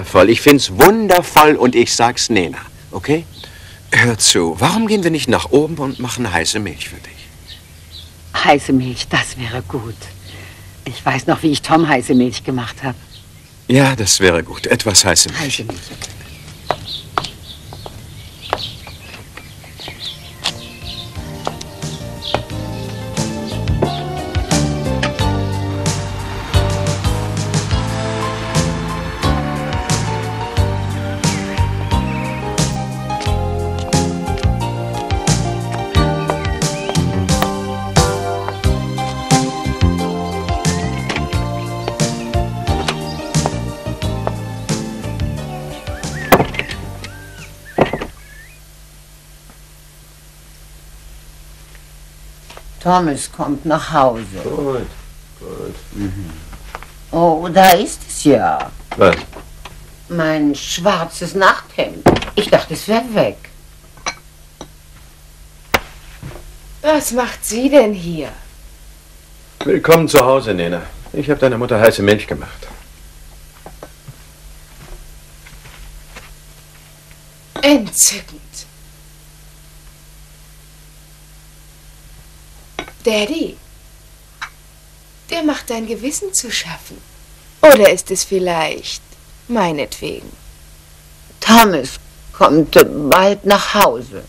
Voll. Ich find's wundervoll und ich sag's Nena, okay? Hör zu, warum gehen wir nicht nach oben und machen heiße Milch für dich? Heiße Milch, das wäre gut. Ich weiß noch, wie ich Tom heiße Milch gemacht habe. Ja, das wäre gut. Etwas heiße Milch. Heiße Milch. Thomas kommt nach Hause. Gut, gut. Oh, da ist es ja. Was? Mein schwarzes Nachthemd. Ich dachte, es wäre weg. Was macht sie denn hier? Willkommen zu Hause, Nena. Ich habe deiner Mutter heiße Milch gemacht. Entzückend. Daddy, der macht dein Gewissen zu schaffen. Oder ist es vielleicht meinetwegen? Thomas kommt bald nach Hause.